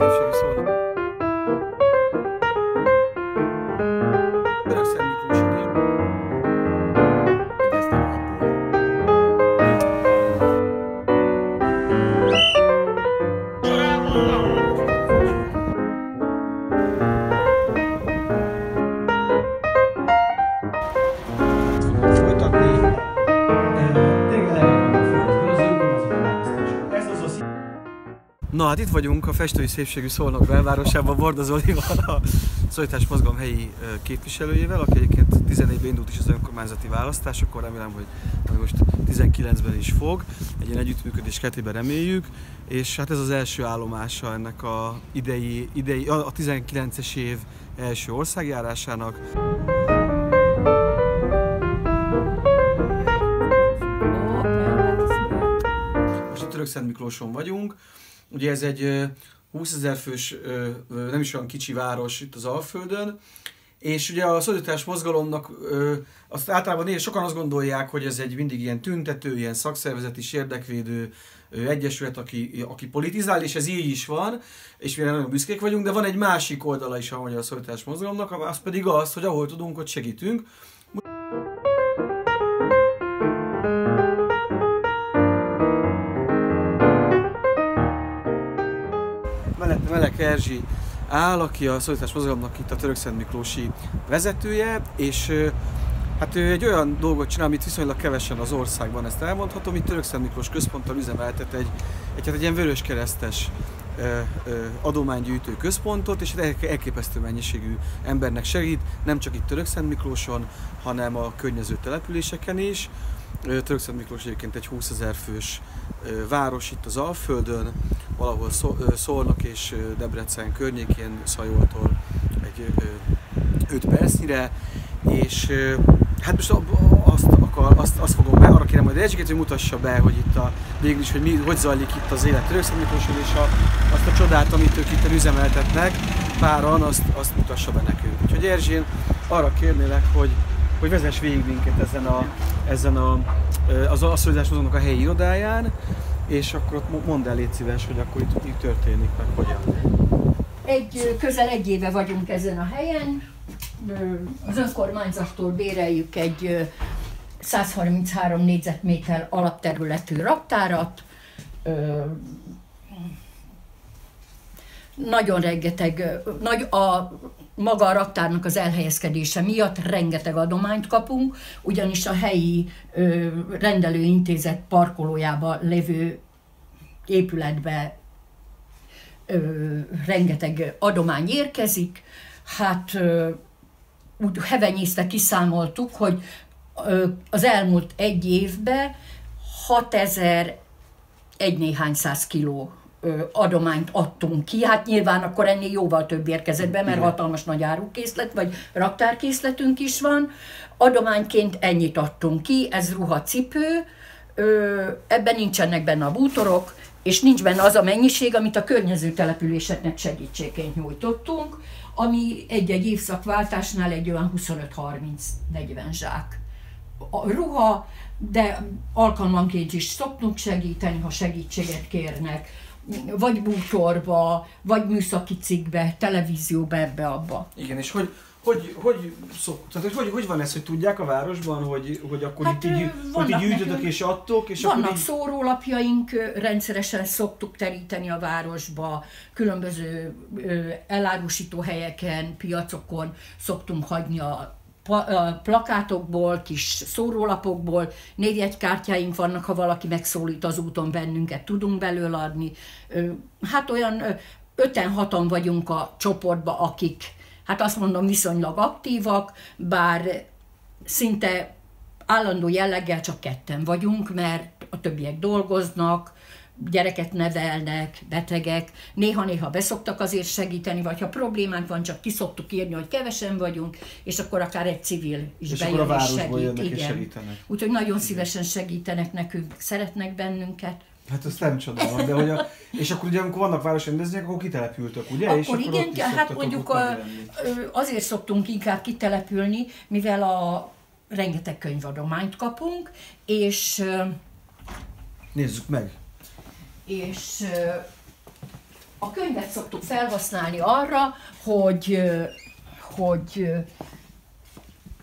szépségű szólnak. Hát itt vagyunk a festői szépségű Szolnok belvárosában, Borda Zolival, a Szolítás Mozgalom helyi képviselőjével, aki egyébként 14-ben indult is az önkormányzati választásokon, remélem, hogy most 19-ben is fog, egy ilyen együttműködés keretében reméljük, és hát ez az első állomása ennek a idei, idei a a 19-es év első országjárásának. Most a Törökszent Miklóson vagyunk. Ugye ez egy ö, 20 ezer fős, nem is olyan kicsi város itt az Alföldön, és ugye a szolidaritás mozgalomnak azt általában néha sokan azt gondolják, hogy ez egy mindig ilyen tüntető, ilyen szakszervezet is érdekvédő egyesület, aki, aki politizál, és ez így is van, és mi erre nagyon büszkék vagyunk, de van egy másik oldala is a magyar szolidaritás mozgalomnak, az pedig az, hogy ahol tudunk, ott segítünk. Mellette Melek Erzsi áll, aki a Szolidaritás Mozgalomnak itt a Törökszent Miklósi vezetője, és hát ő egy olyan dolgot csinál, amit viszonylag kevesen az országban ezt elmondhatom, itt Törökszent Miklós központtal üzemeltet egy, egy, hát egy ilyen vöröskeresztes ö, ö, adománygyűjtő központot, és egy elképesztő mennyiségű embernek segít, nem csak itt Törökszent Miklóson, hanem a környező településeken is. Törökszent Miklós egyébként egy 20 ezer fős város itt az Alföldön, valahol Szolnok és Debrecen környékén, Szajoltól egy 5 percnyire, és hát most azt, akar, azt, azt fogom be, arra kérem majd Erzsikét, hogy mutassa be, hogy itt a, végül is, hogy mi, hogy zajlik itt az élet Törökszent és a, azt a csodát, amit ők itt üzemeltetnek, páran, azt, azt mutassa be nekünk. Úgyhogy Erzsén, arra kérnélek, hogy, hogy vezess végig minket ezen a, ezen a, az asszonyzás mozgónak a helyi irodáján, és akkor ott mo- mondd el, légy szíves, hogy akkor itt mi történik, meg hogyan. Egy, közel egy éve vagyunk ezen a helyen. Az önkormányzattól béreljük egy ö, 133 négyzetméter alapterületű raktárat. Nagyon rengeteg, nagy a maga a raktárnak az elhelyezkedése miatt rengeteg adományt kapunk, ugyanis a helyi ö, rendelőintézet parkolójában lévő épületbe ö, rengeteg adomány érkezik. Hát ö, úgy hevenyészte kiszámoltuk, hogy ö, az elmúlt egy évben 6000 egy néhány száz kiló adományt adtunk ki. Hát nyilván akkor ennél jóval több érkezett be, mert hatalmas nagy árukészlet, vagy raktárkészletünk is van. Adományként ennyit adtunk ki, ez ruha, cipő, ebben nincsenek benne a bútorok, és nincs benne az a mennyiség, amit a környező településeknek segítségként nyújtottunk, ami egy-egy évszakváltásnál egy olyan 25-30-40 zsák. A ruha, de alkalmanként is szoktunk segíteni, ha segítséget kérnek, vagy bútorba, vagy műszaki cikkbe, televízióba, ebbe-abba. Igen, és hogy, hogy, hogy, szok, tehát, hogy, hogy, hogy van ez, hogy tudják a városban, hogy, hogy akkor Hát, itt így, hogy így gyűjtötök nekünk- és adtok, és Vannak akkor így, szórólapjaink, rendszeresen szoktuk teríteni a városba, különböző ö, elárusító helyeken, piacokon szoktunk hagyni a plakátokból, kis szórólapokból, névjegykártyáink vannak, ha valaki megszólít az úton bennünket, tudunk belőle adni. Hát olyan öten-hatan vagyunk a csoportban, akik, hát azt mondom, viszonylag aktívak, bár szinte állandó jelleggel csak ketten vagyunk, mert a többiek dolgoznak, gyereket nevelnek, betegek, néha-néha beszoktak azért segíteni, vagy ha problémánk van, csak ki szoktuk írni, hogy kevesen vagyunk, és akkor akár egy civil is és bejön akkor a és segít. és Igen. segítenek. Úgyhogy nagyon szívesen segítenek nekünk, szeretnek bennünket. Hát azt nem csodálom, de hogy a, és akkor ugye amikor vannak városrendezvények, akkor kitelepültök, ugye? és Akkor igen, ott hát mondjuk ott a, azért szoktunk inkább kitelepülni, mivel a rengeteg könyvadományt kapunk, és Nézzük meg. És a könyvet szoktuk felhasználni arra, hogy, hogy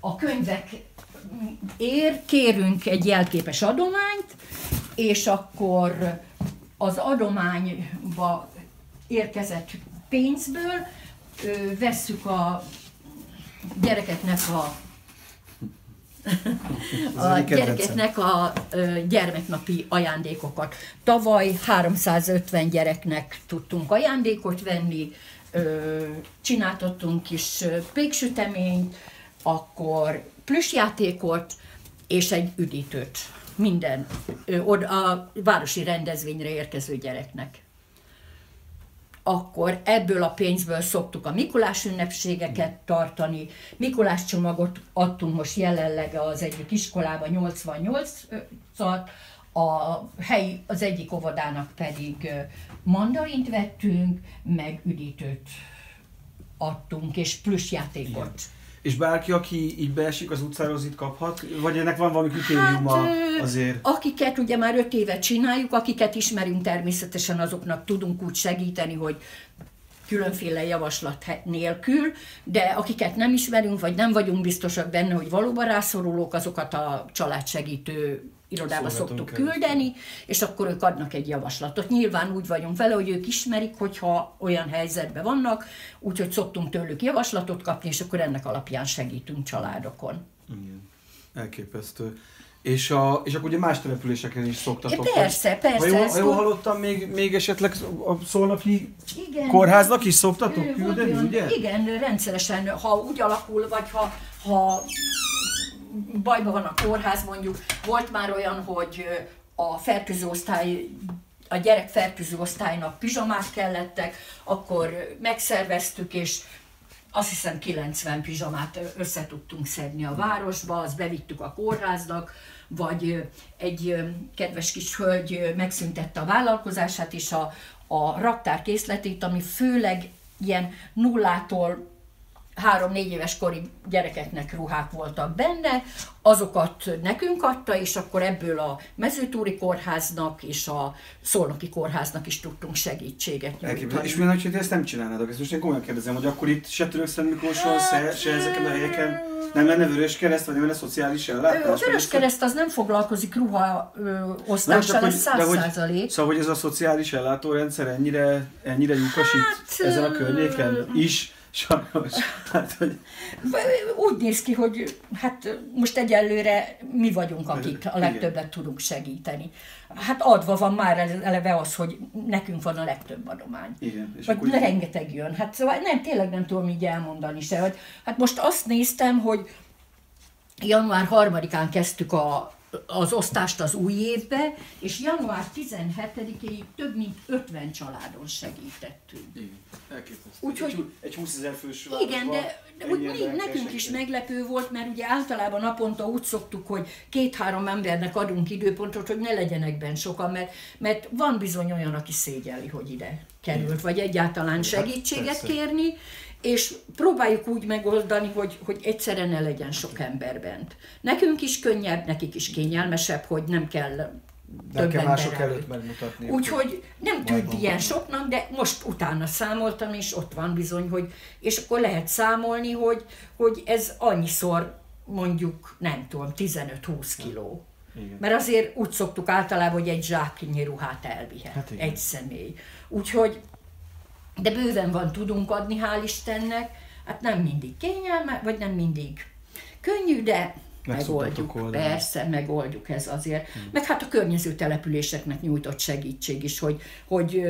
a könyvek ér, kérünk egy jelképes adományt, és akkor az adományba érkezett pénzből vesszük a gyerekeknek a a gyerekeknek a gyermeknapi ajándékokat. Tavaly 350 gyereknek tudtunk ajándékot venni, csináltattunk is péksüteményt, akkor plüssjátékot és egy üdítőt minden a városi rendezvényre érkező gyereknek akkor ebből a pénzből szoktuk a Mikulás ünnepségeket tartani. Mikulás csomagot adtunk most jelenleg az egyik iskolába 88-at, a helyi, az egyik óvodának pedig mandarint vettünk, meg üdítőt adtunk, és plusz játékot. Igen. És bárki, aki így beesik az utcára, az itt kaphat? Vagy ennek van valami kritériuma hát, azért? Akiket ugye már öt éve csináljuk, akiket ismerünk természetesen, azoknak tudunk úgy segíteni, hogy különféle javaslat nélkül, de akiket nem ismerünk, vagy nem vagyunk biztosak benne, hogy valóban rászorulók, azokat a családsegítő irodába szoktuk küldeni, és akkor ők adnak egy javaslatot. Nyilván úgy vagyunk vele, hogy ők ismerik, hogyha olyan helyzetben vannak, úgyhogy szoktunk tőlük javaslatot kapni, és akkor ennek alapján segítünk családokon. Igen. Elképesztő. És, a, és akkor ugye más településeken is szoktatok. Persze, persze. Ha jól, ha jól hallottam, még, még esetleg a szolnoki igen, kórháznak is szoktatok küldeni, ugye? Igen, rendszeresen, ha úgy alakul, vagy ha, ha bajban van a kórház mondjuk. Volt már olyan, hogy a fertőző a gyerek fertőző osztálynak pizsamák kellettek, akkor megszerveztük, és azt hiszem 90 pizsamát össze tudtunk szedni a városba, azt bevittük a kórháznak, vagy egy kedves kis hölgy megszüntette a vállalkozását, és a, a raktárkészletét, ami főleg ilyen nullától három-négy éves kori gyerekeknek ruhák voltak benne, azokat nekünk adta, és akkor ebből a mezőtúri kórháznak és a szolnoki kórháznak is tudtunk segítséget nyújtani. És mi hogy ezt nem csinálnátok? Ezt most én komolyan kérdezem, hogy akkor itt se Törökszent Miklóson, hát, se ezeken a helyeken nem lenne vörös kereszt, vagy nem lenne szociális ellátás? Vörös kereszt az nem foglalkozik ruha osztással, ez száz százalék. Szóval, hogy ez a szociális ellátórendszer ennyire, ennyire lyukasít hát, ezen a környéken is, Sajnos. Hát, hogy... Úgy néz ki, hogy hát most egyelőre mi vagyunk, akik a legtöbbet Igen. tudunk segíteni. Hát adva van már eleve az, hogy nekünk van a legtöbb adomány. Igen. És Vagy akkor rengeteg jön. Hát szóval nem, tényleg nem tudom így elmondani se. Hogy, hát most azt néztem, hogy január 3-án kezdtük a az osztást az új évbe, és január 17-ig több mint 50 családon segítettünk. Úgyhogy, egy, egy 20 ezer fős Igen, de, de úgy mi, nekünk is meglepő volt, mert ugye általában naponta úgy szoktuk, hogy két-három embernek adunk időpontot, hogy ne legyenek benne sokan, mert, mert van bizony olyan, aki szégyeli, hogy ide került, vagy egyáltalán hát, segítséget kérni, és próbáljuk úgy megoldani, hogy, hogy egyszerre ne legyen sok ember bent. Nekünk is könnyebb, nekik is kényelmesebb, hogy nem kell nem kell mások előtt, előtt megmutatni. Úgyhogy nem tűnt ilyen soknak, de most utána számoltam, és ott van bizony, hogy, és akkor lehet számolni, hogy, hogy ez annyiszor mondjuk, nem tudom, 15-20 kiló. Igen. Mert azért úgy szoktuk általában, hogy egy zsáknyi ruhát elvihet, hát egy személy. Úgyhogy de bőven van, tudunk adni, hál' Istennek, hát nem mindig kényelme, vagy nem mindig könnyű, de meg megoldjuk. Persze, megoldjuk ez azért. Hmm. Meg hát a környező településeknek nyújtott segítség is, hogy, hogy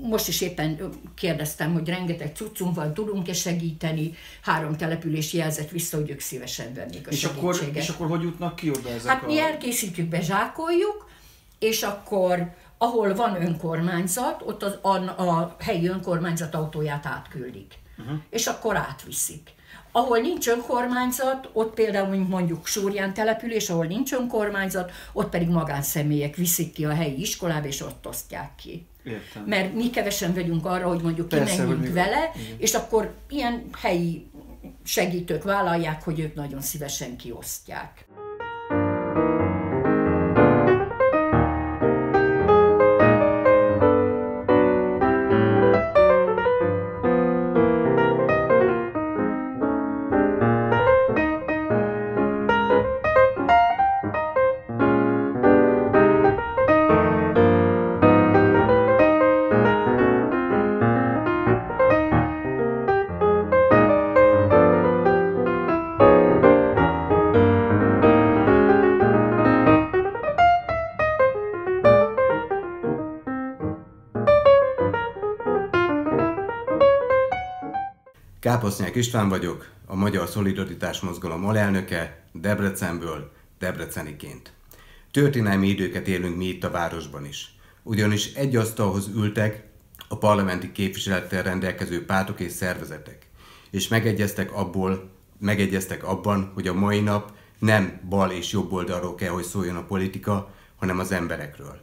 most is éppen kérdeztem, hogy rengeteg cuccunk van, tudunk-e segíteni, három település jelzett vissza, hogy ők szívesen vennék a és segítséget. Akkor, és akkor hogy jutnak ki oda ezek Hát a... mi elkészítjük, bezsákoljuk, és akkor ahol van önkormányzat, ott az, a, a helyi önkormányzat autóját átküldik. Uh-huh. És akkor átviszik. Ahol nincs önkormányzat, ott például mondjuk Súrján település, ahol nincs önkormányzat, ott pedig magánszemélyek viszik ki a helyi iskolába, és ott osztják ki. Értem. Mert mi kevesen vagyunk arra, hogy mondjuk Persze, kimenjünk hogy vele, Igen. és akkor ilyen helyi segítők vállalják, hogy ők nagyon szívesen kiosztják. Káposznyák István vagyok, a Magyar Szolidaritás Mozgalom alelnöke, Debrecenből, debreceniként. Történelmi időket élünk mi itt a városban is. Ugyanis egy asztalhoz ültek a parlamenti képviselettel rendelkező pártok és szervezetek, és megegyeztek abból, megegyeztek abban, hogy a mai nap nem bal és jobb oldalról kell, hogy szóljon a politika, hanem az emberekről.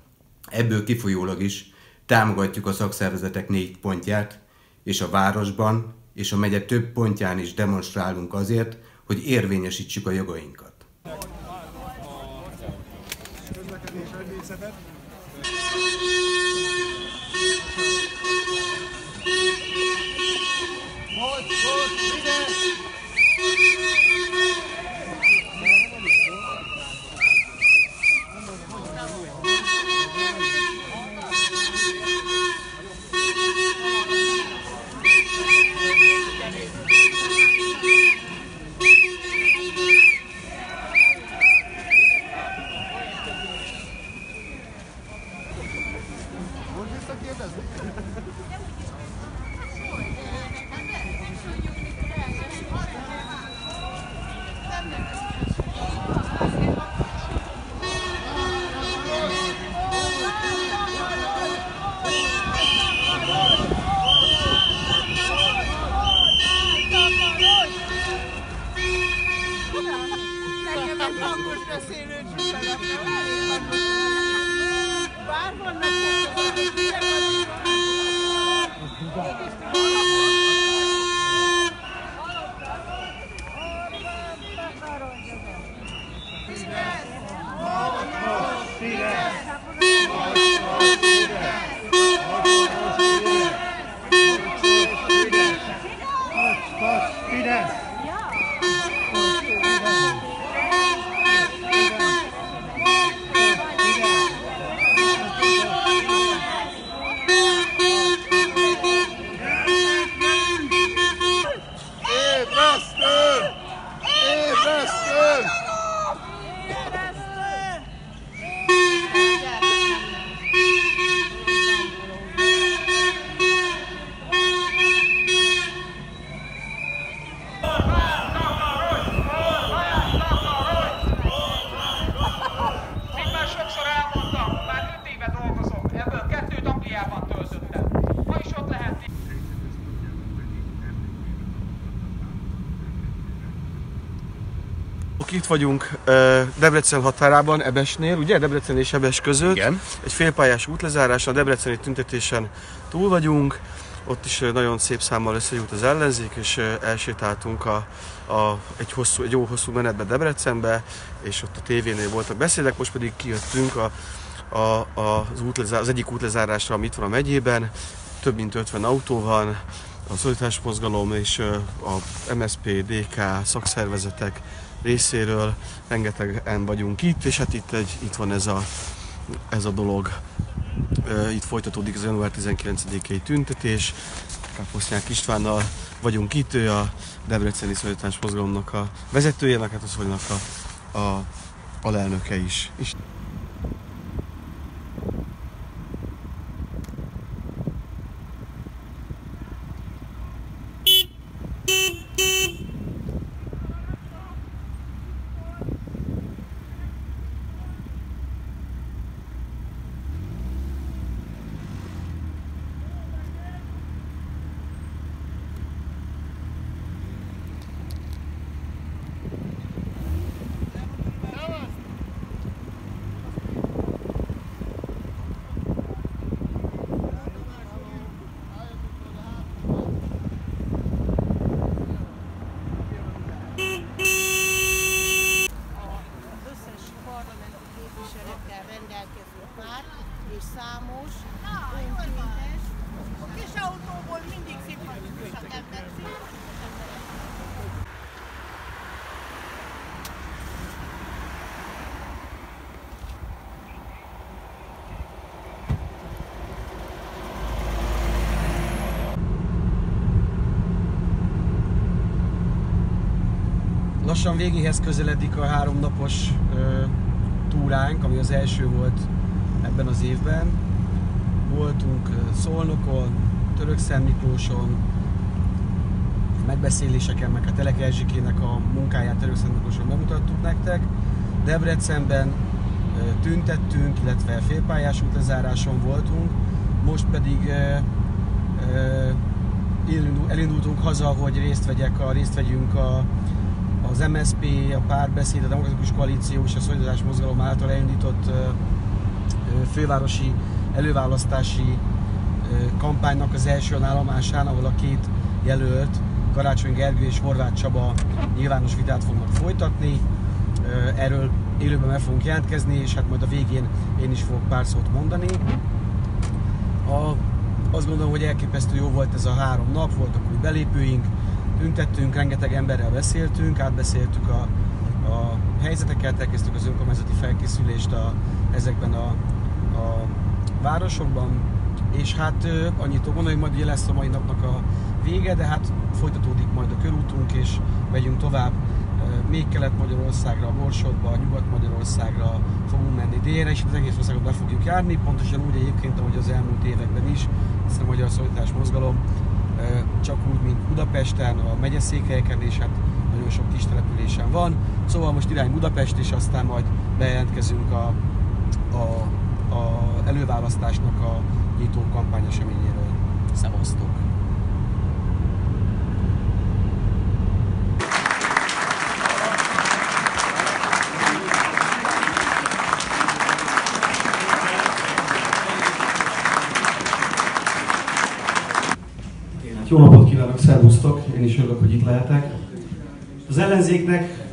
Ebből kifolyólag is támogatjuk a szakszervezetek négy pontját, és a városban és a megye több pontján is demonstrálunk azért, hogy érvényesítsük a jogainkat. Kadir. Itt vagyunk Debrecen határában, Ebesnél, ugye? Debrecen és Ebes között. Igen. Egy félpályás útlezárás, a debreceni tüntetésen túl vagyunk. Ott is nagyon szép számmal összegyújt az ellenzék, és elsétáltunk a, a, egy, hosszú, egy jó hosszú menetbe Debrecenbe, és ott a tévénél voltak beszédek, most pedig kijöttünk a, a, a, az, útlezár, az egyik útlezárásra, amit van a megyében. Több mint 50 autó van, a szolidás mozgalom és a MSP, DK szakszervezetek részéről rengetegen vagyunk itt, és hát itt, egy, itt van ez a, ez a dolog. Itt folytatódik az január 19-i tüntetés. Kaposznyák Istvánnal vagyunk itt, ő a Debreceni Szolidás Mozgalomnak a vezetője, meg hát hogy a, a alelnöke is. Lassan végéhez közeledik a háromnapos túránk, ami az első volt ebben az évben. Voltunk Szolnokon, Törökszent Miklóson, megbeszéléseken, meg a Telek Erzsikének a munkáját Törökszent Miklóson bemutattuk nektek. Debrecenben tüntettünk, illetve félpályás útlezáráson voltunk, most pedig elindultunk haza, hogy részt vegyek, a, részt vegyünk a, az MSP, a Párbeszéd, a Demokratikus Koalíció és a Szolidaritás Mozgalom által elindított fővárosi előválasztási kampánynak az első állomásán, ahol a két jelölt, Karácsony Gergő és Horváth Csaba nyilvános vitát fognak folytatni. Erről élőben meg fogunk jelentkezni, és hát majd a végén én is fogok pár szót mondani. A, azt gondolom, hogy elképesztő jó volt ez a három nap, voltak új belépőink, tüntettünk, rengeteg emberrel beszéltünk, átbeszéltük a, a helyzeteket, elkezdtük az önkormányzati felkészülést a, ezekben a, a városokban, és hát annyit tudok mondani, hogy majd lesz a mai napnak a vége, de hát folytatódik majd a körútunk, és megyünk tovább. Még Kelet-Magyarországra, Borsodba, Nyugat-Magyarországra fogunk menni délre, és az egész országot be fogjuk járni, pontosan úgy egyébként, ahogy az elmúlt években is, hiszen a Magyar Szolidaritás Mozgalom csak úgy, mint Budapesten, a megyeszékhelyeken, és hát nagyon sok kis településen van. Szóval most irány Budapest, és aztán majd bejelentkezünk a, a, a előválasztásnak a nyitó kampány eseményéről. Szevasztok! Igen, hát jó napot kívánok, szervusztok, én is örülök, hogy itt lehetek. Az ellenzéknek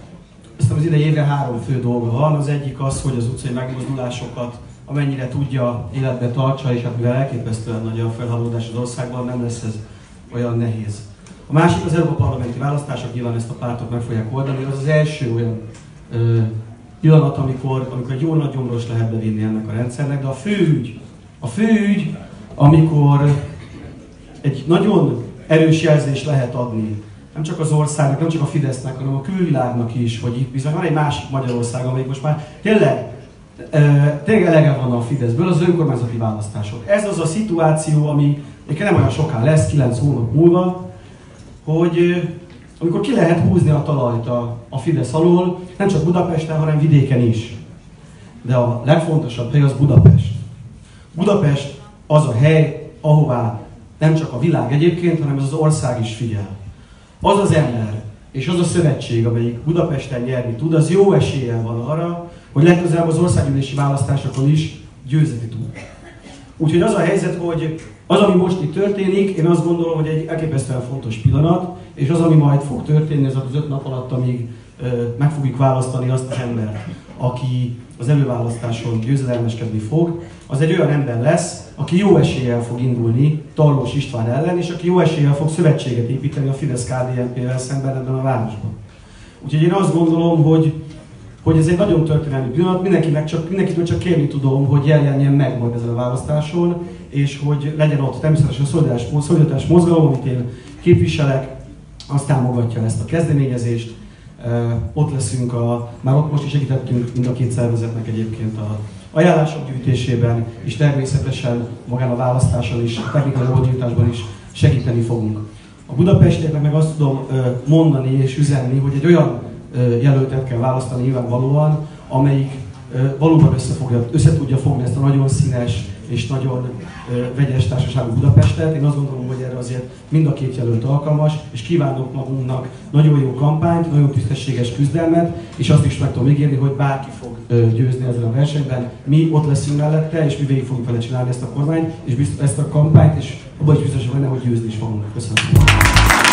azt az idei évre három fő dolga van. Az egyik az, hogy az utcai megmozdulásokat amennyire tudja életbe tartsa, és hát mivel elképesztően nagy a felhalódás az országban, nem lesz ez olyan nehéz. A másik az Európa Parlamenti választások, nyilván ezt a pártok meg fogják oldani, az az első olyan ö, pillanat, amikor, amikor egy jó nagy gyomros lehet bevinni ennek a rendszernek, de a fő ügy, a fő ügy, amikor egy nagyon erős jelzés lehet adni, nem csak az országnak, nem csak a Fidesznek, hanem a külvilágnak is, hogy itt bizony van egy másik Magyarország, amelyik most már tényleg, tényleg elege van a Fideszből, az önkormányzati választások. Ez az a szituáció, ami nem olyan soká lesz, 9 hónap múlva, hogy amikor ki lehet húzni a talajt a, a Fidesz alól, nem csak Budapesten, hanem vidéken is. De a legfontosabb hely az Budapest. Budapest az a hely, ahová nem csak a világ egyébként, hanem ez az ország is figyel. Az az ember és az a szövetség, amelyik Budapesten nyerni tud, az jó eséllyel van arra, hogy legközelebb az országgyűlési választásokon is győzni tud. Úgyhogy az a helyzet, hogy az, ami most itt történik, én azt gondolom, hogy egy elképesztően fontos pillanat, és az, ami majd fog történni, az az öt nap alatt, amíg meg fogjuk választani azt az embert, aki az előválasztáson győzedelmeskedni fog, az egy olyan ember lesz, aki jó eséllyel fog indulni Tarlós István ellen, és aki jó eséllyel fog szövetséget építeni a fidesz kdnp vel szemben ebben a városban. Úgyhogy én azt gondolom, hogy, hogy ez egy nagyon történelmi pillanat, mindenkinek csak, mindenkitől csak kérni tudom, hogy jelenjen meg majd ezen a választáson, és hogy legyen ott természetesen a szolidaritás, mozgalom, amit én képviselek, azt támogatja ezt a kezdeményezést, ott leszünk, a, már ott most is segítettünk mind a két szervezetnek egyébként a ajánlások gyűjtésében, és természetesen magán a választáson is, a technikai robotgyűjtásban is segíteni fogunk. A budapestieknek meg azt tudom mondani és üzenni, hogy egy olyan jelöltet kell választani nyilvánvalóan, amelyik valóban összefogja, össze tudja fogni ezt a nagyon színes és nagyon vegyes társaságú Budapestet. Én azt gondolom, hogy erre azért mind a két jelölt alkalmas, és kívánok magunknak nagyon jó kampányt, nagyon tisztességes küzdelmet, és azt is meg tudom ígérni, hogy bárki fog győzni ezen a versenyben. Mi ott leszünk mellette, és mi végig fogunk vele csinálni ezt a kormányt, és bizt- ezt a kampányt, és abban is biztos benne, hogy győzni is fogunk. Köszönöm.